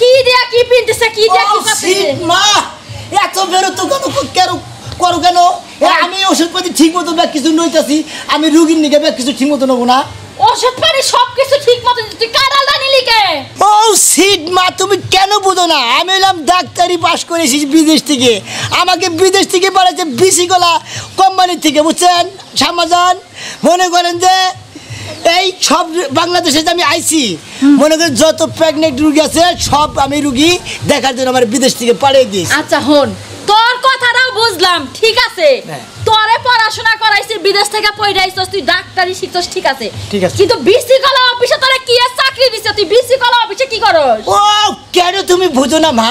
কি দিয়া কি পিনতেছে কি দিয়া কি শীত মা এত বেরোতো কেন কেন করো কেন? এ, আমি ওষুধপাতি ঠিক মতো ব্যাগ কিছু নইতাছি আমি রুগীর নিকে ব্যাগ কিছু ঠিক মতো নেব না। ওষুধ পানি সবকিছু ঠিক মতো। তুই কারাল দানিলি কে ও সিট মা তুমি কেন বুঝো না? আমি এলাম ডাক্তারি পাস করে এসেছি বিদেশ থেকে। আমাকে বিদেশ থেকে পাঠাচ্ছে বিসি গলা কোম্পানির থেকে বুঝছেন? সামাজান মনে করেন যে এই সব বাংলাদেশে যে আমি আইছি, মনে করি যত প্রেগনেন্ট রুগী আছে, সব আমি রুগী দেখার জন্য আমার বিদেশ থেকে পাড়িয়ে দিয়েছি আচ্ছা হন। তোর কথাটাও বুঝলাম ঠিক আছে হ্যাঁ। তোরে পড়াশোনা করাইছি বিদেশ থেকে পড়াইছস তুই ডাক্তারি শিখছস ঠিক আছে ঠিক আছে। কিন্তু বিসি কলা অফিসে তোরে কি চাকরি দিছে তুই বিসি কলা অফিসে কি করস ও কেন তুমি বুঝো না মা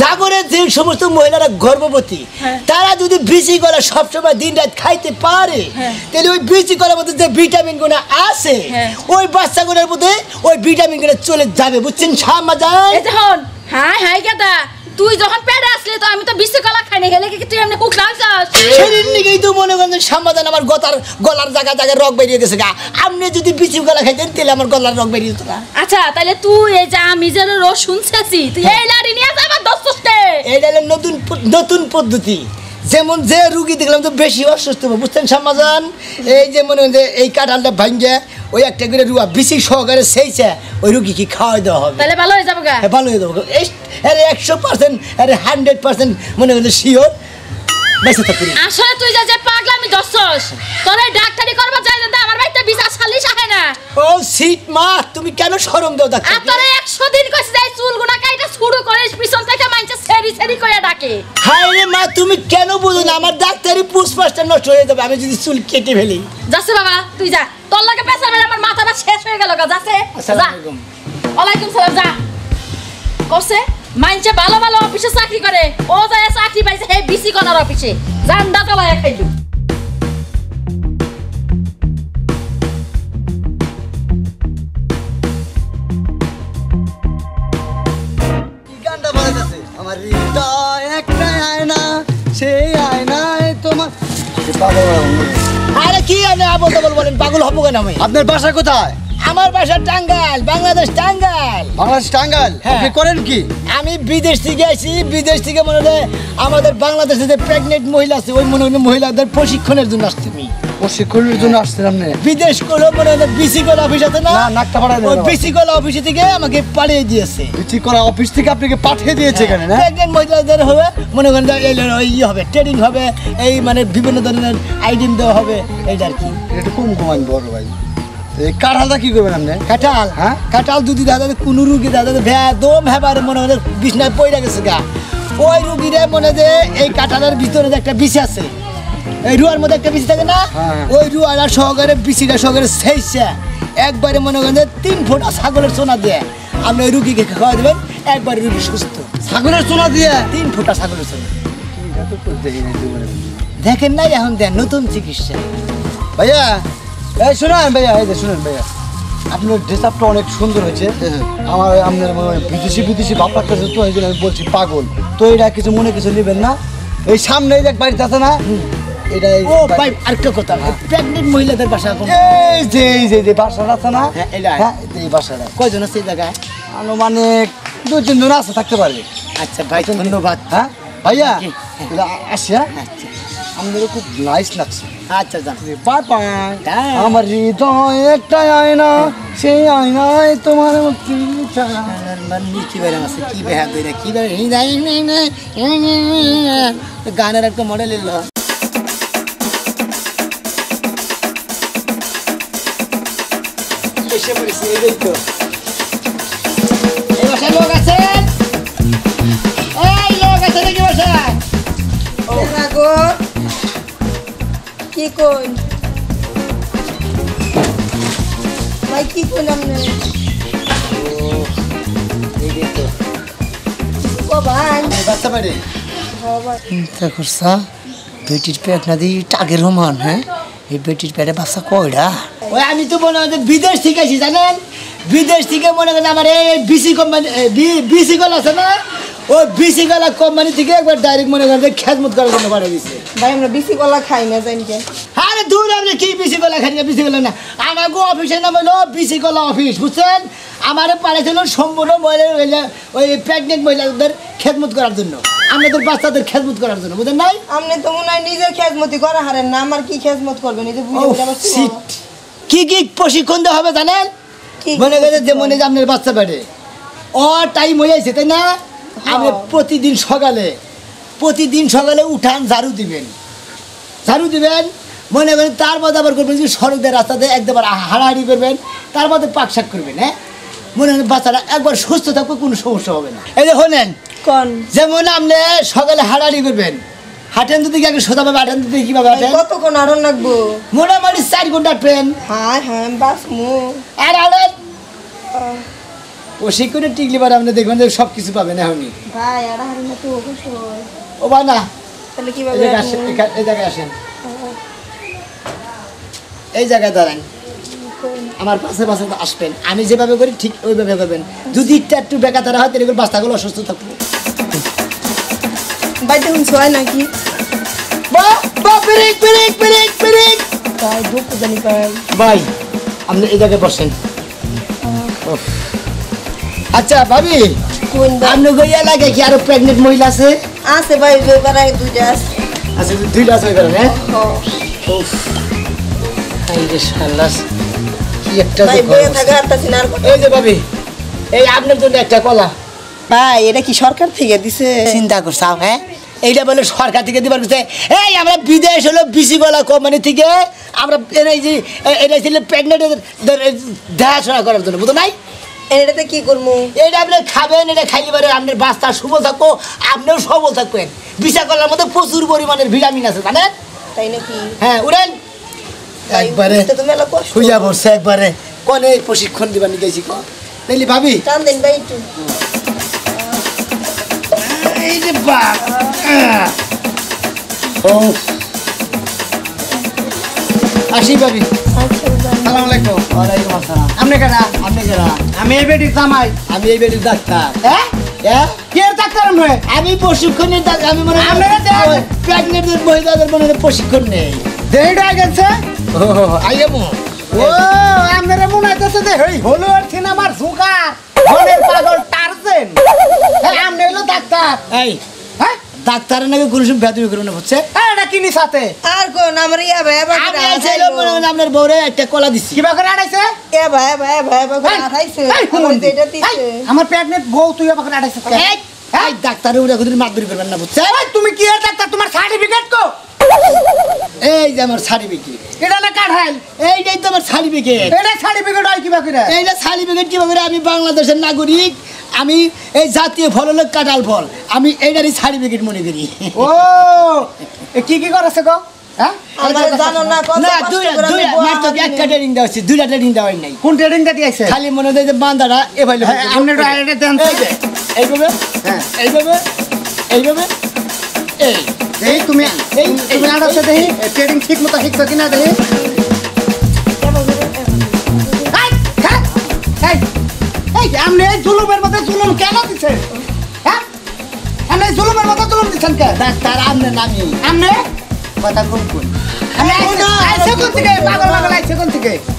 জাগরের যে সমস্ত মহিলারা গর্ভবতী হ্যাঁ। তারা যদি বিসি কলা সবসময় দিন রাত খাইতে পারে হ্যাঁ। তাহলে ওই বিসি কলার মধ্যে যে ভিটামিনগুলো আছে হ্যাঁ। ওই বাচ্চাগুলোর মধ্যে ওই ভিটামিনগুলো চলে যাবে বুঝছেন সামা যায় এই যে হন হাই হাই গেদা তুই যখন পেটে আসলে তো আমি তো বিশ্ব কলা খাই না গেলে কি তুই এমনি কুকলা হইছস শরীর নিকেই তো মনে করেন সমাধান আমার গতার গলার জায়গা জায়গায় রক বেরিয়ে গেছে গা। আপনি যদি বিশ্ব গলা খাইতেন তাহলে আমার গলার রক বেরিয়ে যেত না। আচ্ছা তাহলে তুই এই যে আমি যেন রস শুনছিস তুই এই লাড়ি নিয়ে যা আমার দস্তস্তে এইটা হলো নতুন নতুন পদ্ধতি। যেমন যে রুগী দেখলাম তো বেশি অসুস্থ হবে, বুঝছেন সমাধান এই যে মনে যে এই কাঁঠালটা ভাঙ্গে ওই একটা করে রুয়া বেশি সহকারে সেইছে ওই রুগীকে খাওয়াই দেওয়া হবে। তাহলে ভালো হয়ে যাব হ্যাঁ ভালো হয়ে যাব এই আরে একশো পার্সেন্ট আরে হান্ড্রেড পার্সেন্ট মনে হয় শিওর। বেঁচে থাকবে আসলে তুই যে যে পাগলামি দছস তোর এই ডাক্তারি করবার চাই না আমার বাড়িতে বিচার সালিশ আহে না। ও সিট মা তুমি কেন সরম দাও ডাক্তার তোর একশো দিন কইছে যাই চুল গুনা কাইটা শুরু করিস পিছন থেকে সেরি সেরি কইয়া ডাকে। হায় রে মা তুমি কেন বুঝো না? আমার ডাক্তারি পুষ্পাসটা নষ্ট হয়ে যাবে। আমি যদি চুল কেটে ফেলি। যাচ্ছে বাবা তুই যা। তোর লাগে পেছার বেলা আমার মাথাটা শেষ হয়ে গেল গা যাচ্ছে? যা। আসসালামু আলাইকুম। ওয়ালাইকুম সালাম যা। করছে? মাইনছে ভালো ভালো অফিসে চাকরি করে ও যায় চাকরি পাইছে হে বিসি কনার অফিসে। জান্ডা চালায় খাইলু। আমার হৃদয় একটা আয়না সেই আয়নায় তোমার আরে কি আপনি আবল তাবল বলেন পাগল হব কেন আমি? আপনার বাসা কোথায়? আমার বাসা টাঙ্গাইল বাংলাদেশ টাঙ্গাইল। বাংলাদেশ টাঙ্গাইল? হ্যাঁ। আপনি করেন কি? আমি বিদেশ থেকে আসি বিদেশ থেকে মনে হয় আমাদের বাংলাদেশে যে প্রেগনেন্ট মহিলা আছে ওই মনে মহিলাদের প্রশিক্ষণের জন্য আসছি আমি। প্রশিক্ষণের জন্য বিদেশ করল মনে হয় বিসি অফিস আছে না? না, নাকটা ফাটাই ওই আবার। অফিস থেকে আমাকে পাঠিয়ে দিয়েছে। বিচি করা অফিস থেকে আপনাকে পাঠিয়ে দিয়েছে এখানে না? প্রেগনেন্ট মহিলাদের হবে মনে করেন এই ওই ই হবে ট্রেনিং হবে এই মানে বিভিন্ন ধরনের আইটেম দেওয়া হবে এইটা আর কি। একটু কম কমান বড় ভাই। এই কাঁঠালটা কি করবেন আপনি? কাঁঠাল? হ্যাঁ? কাঁঠাল যদি দাদা কোনো রুগী দাদা ভ্যাদম হেবার মনে হয় বিছনায় পড়ে গেছে গা ওই রুগীরে মনে যে এই কাঁঠালের ভিতরে একটা বিষ আছে এই রুয়ার মধ্যে একটা বিষ থাকে না? হ্যাঁ। ওই রুয়ার সহকারে বিচিটা সহকারে সেইছে একবারে মনে করেন তিন ফোঁটা ছাগলের সোনা দিয়ে আপনি ওই রুগীকে খাওয়া দেবেন একবারে রুগী সুস্থ। ছাগলের সোনা দিয়ে? তিন ফোঁটা ছাগলের সোনা দেখি। দেখেন নাই এখন দেন নতুন চিকিৎসা। ভাইয়া এই শুনেন ভাইয়া এই যে শুনেন ভাইয়া। আপনার ড্রেস আপটা অনেক সুন্দর হয়েছে। আমার আপনার বিদেশি বিদেশি ভাব লাগতেছে তো এই জন্য আমি বলছি পাগল। তো এটা কিছু মনে কিছু নেবেন না। এই সামনে এই যে এক বাড়িতে আছে না? ও ভাই। আরেকটা কথা প্রেগনেন্ট মহিলাদের বাসা এখন এই যে এই যে যে বাসাটা আছে না? হ্যাঁ, এটা। হ্যাঁ এই বাসাটা কয়জন আছে এই জায়গায়? আনুমানিক দুই তিনজন আছে থাকতে আচ্ছা ভাই ধন্যবাদ। হ্যাঁ? ভাইয়া হ্যাঁ। এটা আসি হ্যাঁ? আচ্ছা। আমাদের খুব নাইস লাগছে। আচ্ছা যান। বাই বাই হ্যাঁ। আমার হৃদয় একটা আয়না সেই আয়নায় তোমার মুক্তি কি আছে কি বেহা গানের একটা মডেল এলো। এসে পড়েছি এই তো এই বাসায় লোক আছেন এই লোক আছে নাকি বাসায় গো কি কই ভাই কি কইলাম না এই তো ও ভাই বাচ্চা বাড়ি বাবা চিন্তা করছা বেটির পেট না দিয়ে টাগের রোমান হ্যাঁ এই বেটির পেটে বাচ্চা কয়টা ওই আমি তো মনে হয় বিদেশ থেকে আছি জানেন? বিদেশ থেকে মনে করেন আমার এই বিসি কোম্পানি বিসি কল আছে না? ওই বিসি কলা কোম্পানি থেকে একবার ডাইরেক্ট মনে করেন খেদমত করার জন্য পাঠিয়ে দিচ্ছে ভাই আমরা বেশি কলা খাই না জানি কে? আরে দূর আপনি কি বিসি কলা খালি বিসি কলা না? আমার গো অফিসের নাম হলো বিসি কলা অফিস বুঝছেন? আমার পাঠাইছিল সম্পূর্ণ মহিলা ওই প্রেগনেন্ট মহিলাদের খেদমত করার জন্য। আমাদের বাচ্চাদের খেদমত করার জন্য বুঝলেন নাই? আপনি তো মনে হয় নিজের খেজমতি করা হারেন না আমার কি খেজমত করবেন? এই যে বুঝে কি কি প্রশিক্ষণ দেওয়া হবে জানেন? কি মনে করে যে মনে যে আপনার বাচ্চা বেড়ে। অ টাইম হয়ে যাচ্ছে তাই না? আপনি প্রতিদিন সকালে প্রতিদিন সকালে উঠান ঝাড়ু দিবেন। ঝাড়ু দিবেন মনে করেন তার মধ্যে আবার করবেন যে সড়কের রাস্তাতে একদম হাড়াহাড়ি করবেন তার মধ্যে পাক শাক করবেন হ্যাঁ? মনে করেন বাচ্চারা একবার সুস্থ থাকবে কোনো সমস্যা হবে না। এই যে হলেন কোন? যেমন আপনি সকালে হাড়াহাড়ি করবেন হাঁটেন যদি আগে সোজাভাবে হাঁটেন যদি কীভাবে হাঁটেন। কতক্ষণ আরও লাগবো? মোটামুটি চার ঘণ্টা ট্রেন হ্যাঁ হ্যাঁ বাস মু। আর আলেন? প্রশিক্ষণে টিকলি পারে আপনি দেখবেন যে সব কিছু পাবেন এখনই। ভাই আর হারি না তো ও বা না। তাহলে জায়গায় আসেন? এই জায়গায় আসেন। এই জায়গায় দাঁড়ান। আমার পাশে পাশে আসবেন। আমি যেভাবে করি ঠিক ওইভাবে করবেন। যদি একটু একটু বেকা তারা হয় তাহলে বাচ্চাগুলো অসুস্থ থাকবে। বাইতে হুন ছয় নাকি। ভাই। আপনি এই জায়গায় বসেন। আচ্ছা ভাবি? আপনি ওই এলাকায় কি আরও প্রেগনেন্ট মহিলা আছে? আছে ভাই দুই আগে দুইটা আছে। আচ্ছা দুইটা আছে কারণে হ্যাঁ? রে শালাস কি একটা। এই যে ভাবি এই আপনার জন্য একটা কলা। ভাই এটা কি সরকার থেকে দিছে? চিন্তা করছাও হ্যাঁ? এইটা বলে সরকার থেকে দিবার করছে এই আমরা বিদেশ হলো বিসি গলা কোম্পানি থেকে আমরা এই যে এ- এটা ছিল প্রেগনেন্টদের দেখাশোনা করার জন্য বুঝো নাই? এটাতে কি করব এইটা আপনি খাবেন এটা খাইলে পারে আপনার বাচ্চা সবল থাকব আপনিও সবল থাকবেন। বিশা কলার মধ্যে প্রচুর পরিমাণের ভিটামিন আছে জানেন? তাই নাকি? হ্যাঁ উড়েন। একবারে খুঁজা পড়ছে একবারে। কনে প্রশিক্ষণ দিবার নিকেছি ক? দেখলি ভাবি। টান দেন ভাই একটু। এই যে বাপ আহ। ও। আসি ভাই। সালাম আলাইকুম ওয়ালাইকুম আসসালাম। আপনি কেডা আপনি কেনা আমি এই বেটির জামাই। আমি এই বেটির ডাক্তার। হ্যাঁ হ্যাঁ আমি প্রশিক্ষণের ডাক্তার আমি মনে। প্রেগনেন্টের মহিলাদের মনে হয় প্রশিক্ষণ নেই। দেহটা গেছে ও আইএমও ও আপনারা মনে হইতেছে যে হেই। হলো আর সিনেমার ঝুঁকা। পাগল হ্যাঁ আপনি হলো ডাক্তার। এই হ্যাঁ? ডাক্তারের নাকি কোনো সময় না বুঝছে হ্যাঁ, এটা কিনি সাথে। আর কোন আমার ইয়া ভাই আমি মনে হয় আপনার বউরে একটা কলা কিবা করে আড়াইছে এ ভাই ভাই ভাই ভাই। যেটা এই, দিছে। আমার বউ তুই আমাকে আড়াইছে এই, এই ডাক্তারের উড়ে মাতবরি করবেন না বুঝছে তুমি কি ডাক্তার? তোমার সার্টিফিকেট কো? এই যে আমার সার্টিফিকেট এটা না কাঠাইল এইটাই তো আমার সার্টিফিকেট এটা সার্টিফিকেট হয় কিবা করে? এইটা সার্টিফিকেট কীভাবে আমি বাংলাদেশের নাগরিক। আমি এই জাতীয় ফল হলো কাঁঠাল ফল। আমি এইটারই সার্টিফিকেট মনে করি। ও এ কি কি করেছে গো? হ্যাঁ? কোন ট্রেডিংটা দিয়েছে? খালি মনে হয় যে এভাবে হ্যাঁ, এইভাবে হ্যাঁ। এইভাবে এইভাবে এই। এই তুমি দেখি ট্রেডিং ঠিক মতো শিখছো কিনা দেখি আপনি এই জুলুমের মধ্যে জুলুম কেন দিচ্ছেন হ্যাঁ? আপনি এই জুলুমের মধ্যে জুলুম দিচ্ছেন কে ডাক্তার আমনে নামি। আপনি? কথা কোন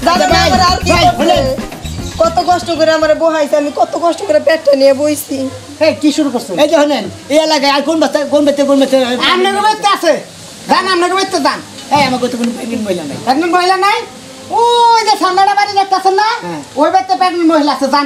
জানো। কত কষ্ট করে আমার বহাইছে আমি কত কষ্ট করে পেটটা নিয়ে বইছি। এই কি শুরু করছেন? এই যে হলেন এই এলাকায় আর কোন বাচ্চা কোন বাচ্চা কোন বাচ্চা আছে? যান আপনাকে বেচতে যান। এই আমার কত কোনো প্রেগনেন্ট মহিলা নাই। প্রেগনেন্ট মহিলা নাই? ওই যে সামনেটা বাড়ি দেখতেছেন না? হ্যাঁ। ওই বাড়িতে প্রেগনেন্ট মহিলা আছে যান।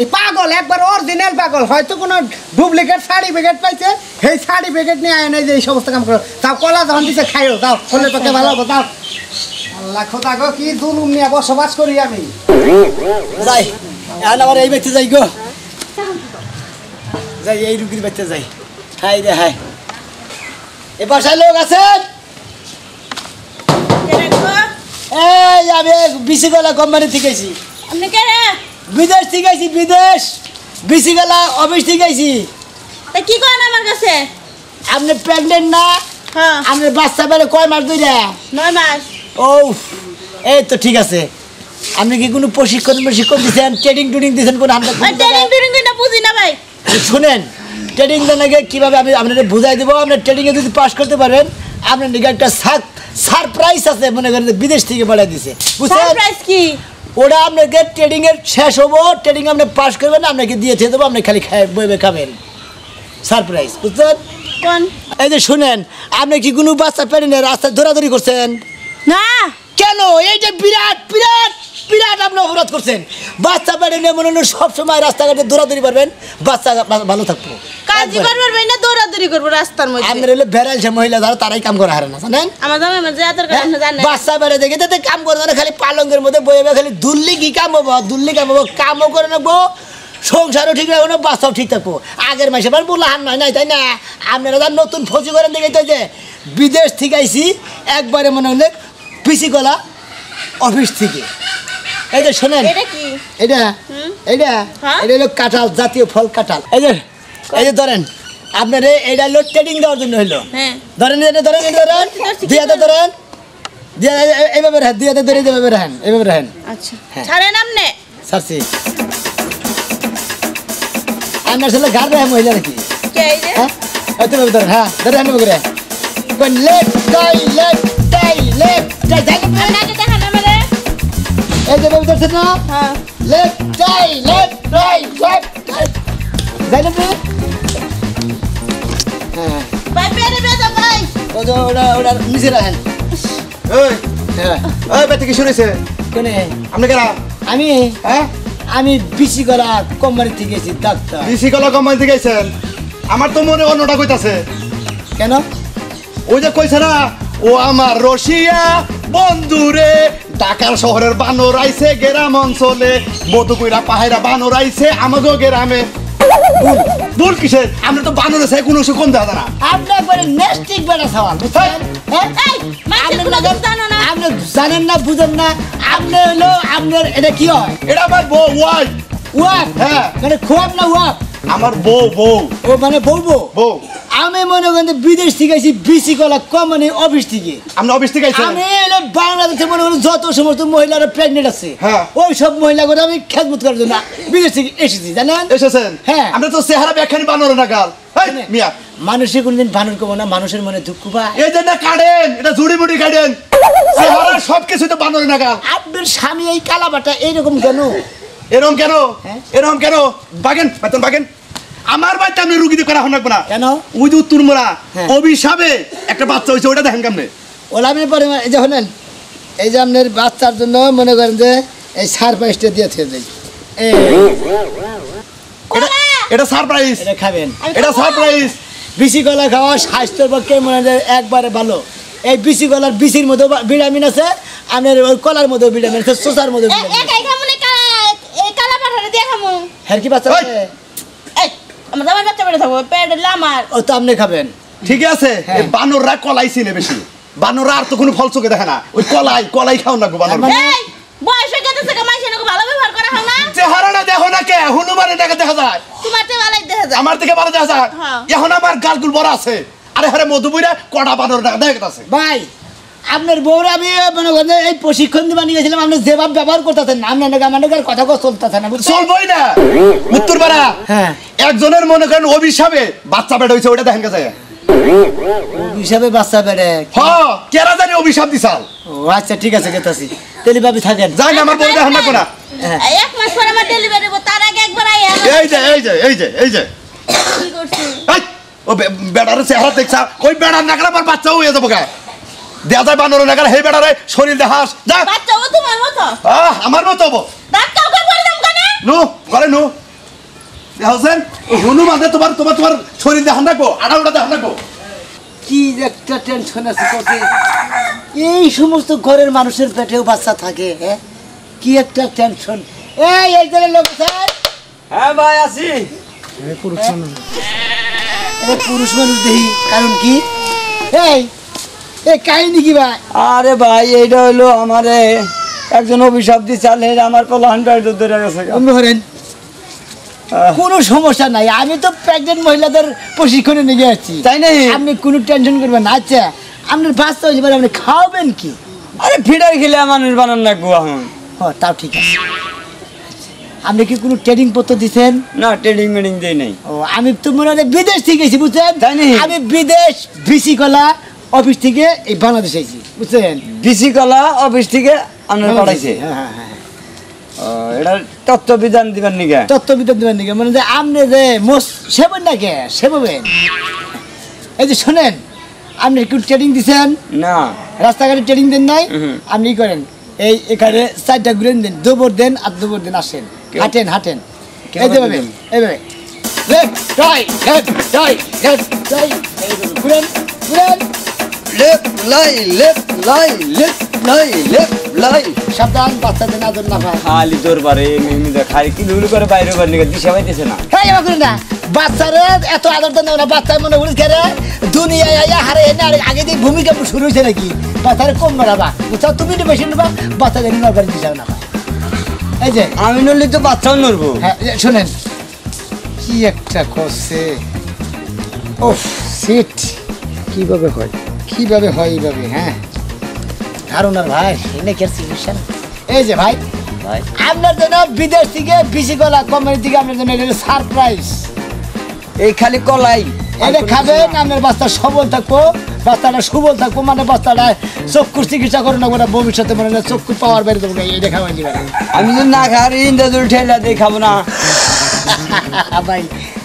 এই পাগল একবার অরিজিনাল পাগল। হয়তো কোনো ডুপ্লিকেট সার্টিফিকেট পাইছে সেই সার্টিফিকেট নিয়ে আয় নাই যে এই সমস্ত কাম করো। তাও কলা যখন দিছে খাইও যাও শরীরের পক্ষে ভালো হব যাও। আল্লাহ খোদা গো কি জুলুম নিয়ে বসবাস করি আমি। যাই এখন আবার এই ব্যক্তি যাই গো। যাই এই রুগীর ব্যক্তি যাই। হাই রে হাই। এ বাসায় লোক আছেন এই আমি বিসি গলা কোম্পানি থেকে আইছি আপনি কে রে? বিদেশ থেকে আইছি বিদেশ। বিসি গেলা অফিস থেকে আইছি তা কি করেন আমার কাছে? আপনি প্রেগনেন্ট না? হ্যাঁ। আপনার বাচ্চা বেড়ে কয় মাস ধরে নয় মাস। ও এই তো ঠিক আছে। আপনি কি কোনো প্রশিক্ষণ প্রশিক্ষণ দিচ্ছেন ট্রেনিং টুনিং দিচ্ছেন কোনো আমরা ওই ট্রেনিং ট্রেনিং না বুঝি না ভাই। শুনেন ট্রেনিং দেনাকে কীভাবে আমি আপনাদের বুঝাই দেবো? আপনার ট্রেনিংয়ে যদি পাস করতে পারেন আপনার দিকে একটা সারপ্রাইজ আছে মনে করেন যে বিদেশ থেকে বাড়াই দিছে। বুঝছেন? সারপ্রাইজ কি? ওটা আপনাকে ট্রেডিংয়ের শেষ হব ট্রেডিং আপনি পাস করবেন আপনাকে দিয়ে দিয়ে দেবো আপনি খালি খাই বইবে খাবেন। সারপ্রাইজ বুঝছেন কোন? এই যে শুনেন আপনি কি কোনো বাচ্চা পেরেন রাস্তায় দৌড়াদৌড়ি করছেন? না। কেন? এই যে বিরাট বিরাট! বিরাট আপনি অপরাধ করছেন। বাচ্চা পেটে নিয়ে মনে হলো সবসময় রাস্তাঘাটে দৌড়াদৌড়ি পারবেন বাচ্চা ভালো থাকব। কাজই একবার। করবার না দৌড়াদৌড়ি করব রাস্তার মধ্যে। আপনার হলে বেড়াল সে মহিলা যারা তারাই কাম করে হারে না জানেন? আমার যা? জানেন। বাচ্চা বেড়ে দেখে তাতে কাম করে না খালি পালঙ্গের মধ্যে খালি দুল্লি কি কাম হব দুল্লি কাম হব কামও করে নেব সংসারও ঠিক রাখব না বাচ্চাও ঠিক থাকব। আগের মাসে বার বলল হান নয় নাই তাই না? আপনারা নতুন ফসি করেন দেখে যে বিদেশ থেকে আইসি একবারে মনে হলে পিসি গলা অফিস থেকে। এই যে শোনেন। এটা কি? এটা এটা হ্যাঁ? এটা হলো কাঁঠাল জাতীয় ফল কাঁঠাল। এই যে এই যে ধরেন আপনার এইটা হলো ট্রেনিং দেওয়ার জন্য হলো হ্যাঁ। ধরেন এটা ধরেন এটা ধরেন এইভাবে রাখেন ধরে এইভাবে রাখেন এইভাবে রাখেন। আচ্ছা। হ্যাঁ। ছাড়েন আপনি। সারছি আপনার ছেলে ঘর রাখে মহিলা নাকি? কে এই হ্যাঁ? ওই ধরেন হ্যাঁ ধরে হ্যান্ড করে left tie left tie left tie এই যে ধরছেন না? হ্যাঁ। Left tie left right left tie জানেন না? হ্যাঁ ভাই পেরে বেজা ভাই। ওটা ওটা ওটা নিচে রাখেন। ওই হ্যাঁ। ওই বেতে কি শুনেছে? কোনে আপনি কেনা আমি? হ্যাঁ? আমি বিসি গলা কোম্পানি থেকে এসেছি ডাক্তার। বিসি কলা কোম্পানি থেকে গেছেন আমার তো মনে অন্যটা কইতাছে। কেন? ওই যে কইছে না ও আমার রশিয়া বন্ধুরে ঢাকার শহরের বানর আইছে গ্রাম অঞ্চলে। মধুকুইরা পাহাড়া বানর আইছে আমাকেও গ্রামে। ভুল কিসের? আমরা তো বানর আছে কোনো সুকন দাদা না। আপনি একবারে নেস্টিক বেড়া সওয়াল হ্যাঁ? আপনি জানেন না বুঝেন না? আপনি হলো আপনার এটা কি হয়? এটা আমার বউ ওয়াই। ওয়াক হ্যাঁ। মানে খোয়াব না ওয়াক আমার বউ বউ। ও মানে বলব বউ? আমি মনে করেন বিদেশ থেকে আইছি বিসি কলা কোম্পানি অফিস থেকে। আপনি অফিস থেকে আইছেন? আমি এলো বাংলাদেশে মনে করেন যত সমস্ত মহিলারা প্রেগনেন্ট আছে হ্যাঁ। ওই সব মহিলাগুলো আমি খেদমত করার জন্য বিদেশ থেকে এসেছি জানেন? এসেছেন? হ্যাঁ। আমরা তো চেহারা ব্যাখ্যানি বানর না কাল হেই, মিয়া। মানুষে কোনদিন বানর করব না মানুষের মনে দুঃখ পায়। এই যে না কাটেন এটা জুড়ি মুড়ি কাটেন। চেহারা সব কিছু তো বানর না কাল আপনার স্বামী এই কালাবাটা এইরকম কেন? এরকম কেন? হ্যাঁ? এরকম কেন? বাগেন বেতন বাগেন। আমার বাচ্চা আপনি রুগী দিয়ে করা হন না। কেন? ওই যে উত্তর মোড়া হ্যাঁ। অভিশাপে একটা বাচ্চা হয়েছে ওটা দেখেন কেমনে? ওলা আমি পরে এই যে শোনেন এই যে আপনার বাচ্চার জন্য মনে করেন যে এই সার পাইসটা দিয়ে থেকে যাই এটা এটা সারপ্রাইজ এটা খাবেন। এটা সারপ্রাইজ বিসি কলা খাওয়া স্বাস্থ্যের পক্ষে মনে হয় একবারে ভালো। এই বিসি কলার বিসির মধ্যে ভিটামিন আছে আপনার ওই কলার মধ্যে ভিটামিন আছে শোষার মধ্যে ভিটামিন একাই খামু না কা- এই কালা পাঠারে দিয়ে খামু হ্যাঁ কি বাচ্চা এই! আমার জামাই বাচ্চা বেড়ে থাকব পেট আমার। ও তো আপনি খাবেন। ঠিক আছে? হ্যাঁ। বানররা কলাই চিনে বেশি। বানররা আর তো কোনো ফল চোখে দেখে না। ওই কলাই কলাই খাও না গো বানর। মানে- এই বয়স হয়ে গেছে কা মাইছে ভালো ব্যবহার করা হয় না। চেহারাটা দেখো না কে? হনুমানের টাকা দেখা যায়। তোমার তো ভালোই দেখা যায়। আমার থেকে ভালো দেখা যায়। হ্যাঁ। এখন আমার গালগুল বড় আছে। আরে হারে মধুবইরা কটা বানর দেখা আছে ভাই আপনার বউরে আমি মনে করেন এই প্রশিক্ষণ দিবা নিয়ে গেছিলাম আপনি যেভাবে ব্যবহার করতেছেন না আপনার নাকি আমার নাকি কথা কথা চলতেছে না চলবই না। উত্তর পাড়া হ্যাঁ। একজনের মনে করেন অভিশাপে বাচ্চা পেট হয়েছে ওটা দেখেন হিসাবে বাচ্চা বেড়ে হ কেরা জানি অভিশাপ দিছাল। ও আচ্ছা ঠিক আছে গেতাছি। তেলি ভাবি থাকেন। যাই আমার বলে দেখেন না। কোনা হ্যাঁ। এই এক মাস পরে আমার ডেলিভারি হব তার আগে একবার আই এই যে এই যে এই যে এই যে। কি করছি ও বেড়ার চেহারা দেখছা ওই বেড়ার আমার বাচ্চা হয়ে যাব গা। দেয়া যায় বানর নাগাল। হে বেড়ারে শরীর দেখাস। যা। বাচ্চা ও তোমার মতো? আহ, আমার মতো হব ডাক্তার ওকে করে দাম কেন নু করে নু। দেখাছেন হনু মাঝে তোমার তোমার তোমার শরীর দেখান রাখব আড়া ওটা দেখান রাখব কি একটা টেনশন আছে কতে এই সমস্ত ঘরের মানুষের পেটেও বাচ্চা থাকে হ্যাঁ কি একটা টেনশন এই এই ধরে লোক স্যার হ্যাঁ ভাই আছি। এটা পুরুষ মানুষ দেখি কারণ কি? এই এই কাহিনী কি ভাই? আরে ভাই এইটা আমারে একজন অভিশাপ দিচ্ছে আর আমার কলা হান্ড্রেড ধরে গেছে অন্য করেন কোনো সমস্যা নাই। আমি তো প্রেগনেন্ট মহিলাদের প্রশিক্ষণে নিয়ে যাচ্ছি তাই না আপনি কোনো টেনশন করবেন আচ্ছা আপনার বাচ্চা হয়েছে আপনি খাওয়াবেন কি? আরে ফিডার খেলে মানুষ বানান রাখব এখন। ও তাও ঠিক আছে। আপনি কি কোনো ট্রেনিং পত্র দিচ্ছেন না ট্রেডিং মেডিং দেই নাই। ও আমি তো মনে হয় বিদেশ থেকে গেছি বুঝছেন? আমি বিদেশ ভিসি কলা অফিস থেকে এই বাংলাদেশ আইছি বুঝছেন? বিসি কলা অফিস থেকে আপনার পাঠাইছে। হ্যাঁ হ্যাঁ হ্যাঁ এটা তত্ত্ব বিধান দিবেন নিকে? তত্ত্ববিদ্যা দেবেন নাকি? মানে যে আপনি যে মোস সেবেন না কে সেববেন। এই যে শোনেন আপনি একটু ট্রেনিং দিছেন? না। রাস্তাঘাটে ট্রেনিং দেন নাই? আপনি কি করেন? এই এখানে চারটা ঘুরে দেন দুপুর দেন আর দুপুর দেন আসেন। হাঁটেন হাঁটেন। এই যে ভাবে এইভাবে left right left right left right ঘুরেন ঘুরেন লেফট লাই লেফট লাই লেফট লাই লেফট লাই সাবধান বাচ্চাদের আদর না পায় খালি তোর বারে মিমিদা খালি কি লুলু করে বাইরে দিশা পাইতেছে না। হ্যাঁ এবার করেন না বাচ্চারে এত আদর দেন না বাচ্চা মনে করিস খেলে দুনিয়ায় আইয়া হারে আগে দিয়ে ভূমিকা শুরু হয়েছে নাকি? বাচ্চারে কম নড়াবা বুঝছ? তুমি তো বেশি নেবা বাচ্চাদের নড়বার দিশাও না এই যে। আমি নড়লে তো বাচ্চাও নড়বো। হ্যাঁ শোনেন। কি একটা করছে? ও সিট। কীভাবে হয়? কীভাবে হয় এইভাবে হ্যাঁ? ধারণার ভাই এনে কে চিকিৎসা এই যে ভাই ভাই। আপনার জন্য বিদেশ থেকে বিসি কলা কোম্পানি থেকে আপনার জন্য এটা সারপ্রাইজ এই খালি কলাই। এটা খাবেন আপনার বাচ্চা সবল থাকব বাচ্চাটা সুবল থাকব মানে বাচ্চাটা চক্ষুর চিকিৎসা করো না ওটা ভবিষ্যতে মানে চক্ষু পাওয়ার বেড়ে দেবো খাওয়াই দিবেন আমি তো না খাই ইন্দ্রদুল ঠেলা দিয়ে খাব না। ভাই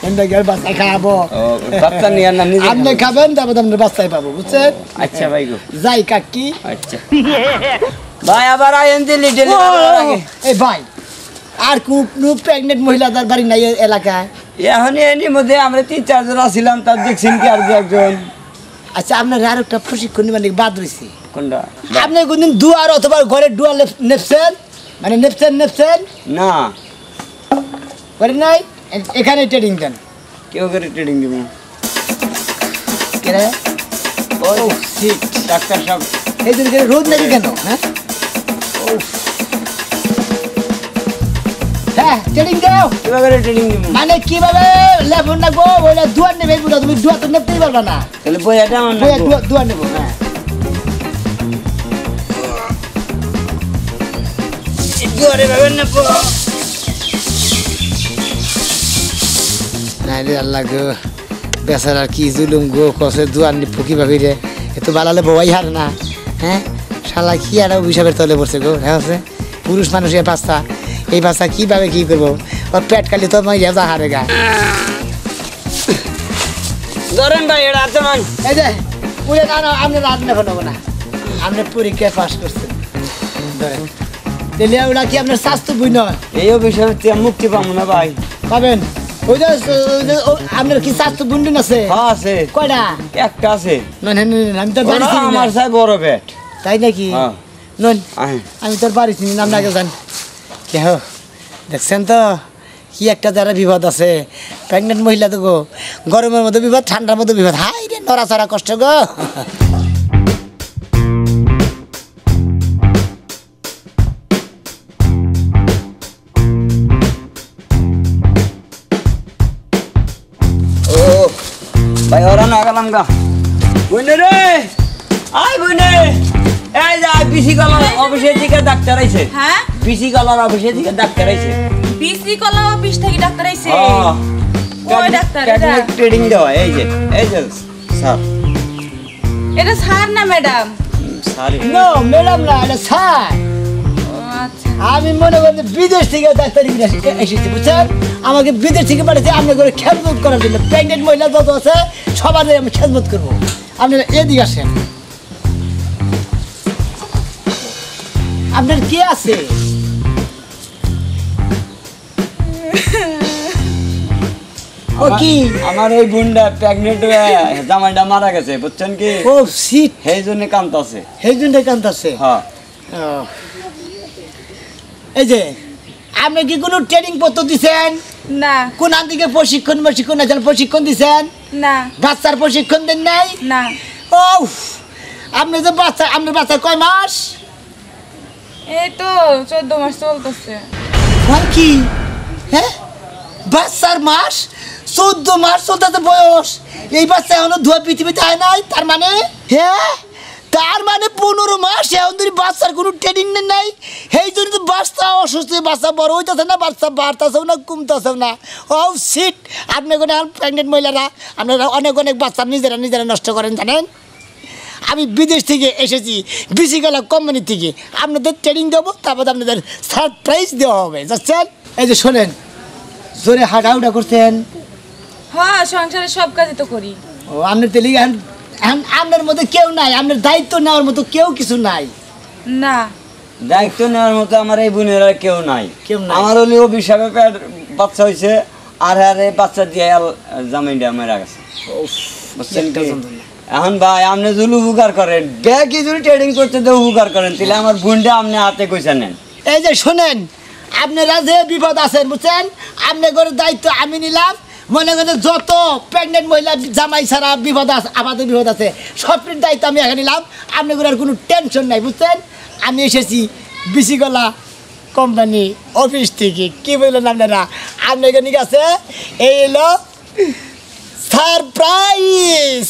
এমনি গেলে বাচ্চা খাব বাচ্চা নিয়ে না নিজে আপনি খাবেন তারপর বাচ্চাই পাবো বুঝছেন? আচ্ছা ভাই গো। যাই কাকি। আচ্ছা। ভাই আবার আইন দিলি ডেলিভারি এই ভাই আর প্রেগনেন্ট মহিলাদের বাড়ি নাই এলাকায়? এখন এর মধ্যে আমরা তিন চারজন আসছিলাম তার দেখছেন কি আর একজন। আচ্ছা আপনার আর একটা প্রশিক্ষণ মানে বাদ রয়েছে কোনটা? আপনি কোনদিন দুয়ার অথবা ঘরের দুয়ার নেপছেন? মানে নেপছেন নেপছেন? না। করেন নাই? এখানে ট্রেনিং দেন। কেউ করে ট্রেডিং দিব ও সিট ডাক্তার সব এই দিন রোদ নাকি কেন? হ্যাঁ? উফ। হ্যাঁ দাও। ট্রেডিং দিব? মানে কীভাবে লেফন রাখব ওইটা দুয়ার নেবে বুঝা তুমি দুয়ার তো নেপতেই পারবা না। তাহলে বইয়াটা আমার ওই লাগবো। দুয়ার- দুয়ার নেব। হ্যাঁ। দুয়ারে ভাবেন না পো। নাই রে আল্লাহ গো। বেচারা কি জুলুম গো কসে দুয়ার নি ফুকি ভাবি রে? এ তো বালালে বই হার না। হ্যাঁ? শালা কি আর অভিশাপের তলে পড়ছে গো হ্যাঁ আছে? পুরুষ মানুষের পাস্তা এই বাচ্চা কীভাবে কি করব? ওর পেট কালি তো মাই যা হারে গা। ধরেন ভাই এটা আছে মান এই যে উড়ে না না আপনি রাত নেব না। আপনি পরীক্ষায় পাস করছেন ধরেন। তাহলে ওরা কি আপনার স্বাস্থ্য বুঝ নয়? এই অভিশাপ মুক্তি পাবো না ভাই। পাবেন? ওই যে ওই যে ও- আপনার কি স্বাস্থ্য বুন্ডিন আছে? হ্যাঁ আছে। কয়টা? একটা আছে। আমি না। আমার বড় তাই নাকি? হ্যাঁ। নন আমি তোর বাড়ি চিনি নাম লাগে জান। কে দেখছেন তো? কি একটা যারা বিপদ আছে। প্রেগনেন্ট মহিলা তো গো গরমের মধ্যে বিপদ ঠান্ডার মধ্যে বিপদ হাই রে নড়াচড়া কষ্ট গো। ভাই ওরা না গেলাম গা। বুঝলে রে! আই বুঝলে এই যা বিসি কলার অফিসের দিকে ডাক্তার আইছে। হ্যাঁ? বিসি কলার অফিসের দিকে ডাক্তার আইছে। বিসি কলা অফিস থেকে ডাক্তার আইছে। ওই ডাক্তার এটা ট্রেডিং দেওয়া এই যে এই যে স্যার। এটা স্যার না ম্যাডাম? সরি নো ম্যাডাম না এটা স্যার। আমি মনে করি বিদেশ থেকে ডাক্তারি এসেছি বুঝছেন? আমাকে বিদেশ থেকে পাঠিয়েছে আপনি করে খেদমত করার জন্য। প্রেগনেন্ট মহিলা যত আছে সবার আমি খেদমত করব। আপনারা এদিকে আসেন। আপনার কি আছে? ও কি? আমার এই বোনটা প্রেগনেন্ট হয়ে জামাইটা মারা গেছে বুঝছেন কি? ও সিট সেই জন্য কান্তাছে সেই জন্য কান্তাছে হ্যাঁ। ও। এই যে আপনি কি কোনো ট্রেনিং পত্র দিছেন? না। কোন থেকে প্রশিক্ষণ প্রশিক্ষণ আছেন প্রশিক্ষণ দিছেন? না। বাচ্চার প্রশিক্ষণ দেন নাই? না। ও আপনি যে বাচ্চা আপনার বাচ্চা কয় মাস? এই তো চোদ্দ মাস চলতেছে। আর কি? হ্যাঁ? বাচ্চার মাস চোদ্দ মাস চলতেছে বয়স। এই বাচ্চা এখনও ধোয়া পৃথিবীতে হয় নাই? তার মানে? হ্যাঁ? তার মানে পনেরো মাস এখন ধরে বাচ্চার কোনো ট্রেনিং নাই সেই জন্য তো বাচ্চা অসুস্থ বাচ্চা বড় হইতেছে না বাচ্চা বাড়তেছেও না কমতেছেও না। ও সিট আপনি কোনো প্রেগনেন্ট মহিলারা আপনারা অনেক অনেক বাচ্চা নিজেরা নিজেরা নষ্ট করেন জানেন? আমি বিদেশ থেকে এসেছি বিসিগালা কোম্পানি থেকে। আপনাদের ট্রেনিং দেবো তারপর আপনাদের সারপ্রাইজ দেওয়া হবে যাচ্ছেন এই যে শোনেন জোরে হাঁটাউটা করছেন। হ্যাঁ সংসারে সব কাজই তো করি। ও আপনার তেলে আপনার মধ্যে কেউ নাই আপনার দায়িত্ব নেওয়ার মতো কেউ কিছু নাই। না। দায়িত্ব নেওয়ার মতো আমার এই বোনের আর কেউ নাই। কেউ নাই। আমার হলে অভিশাপে পেট বাচ্চা হয়েছে আর আর এই বাচ্চা দিয়ে জামাইটা মেরা গেছে। এখন ভাই আপনি যদি উপকার করেন ব্যাগই যদি ট্রেডিং করতে তো উপকার করেন তাহলে আমার বোনটা আপনি হাতে কইসা নেন। এই যে শোনেন আপনারা যে বিপদ আছেন বুঝছেন? আপনার ঘরের দায়িত্ব আমি নিলাম মনে করেন যত প্রেগনেন্ট মহিলা জামাই ছাড়া বিপদ আছে আমাদের বিপদ আছে, সবটির দায়িত্ব আমি এখানে নিলাম। আর কোনো টেনশন নাই, বুঝছেন? আমি এসেছি বিসিগলা কোম্পানি অফিস থেকে। কি বললেন আপনারা? আপনার এখানে আছে? এই এলো সারপ্রাইজ!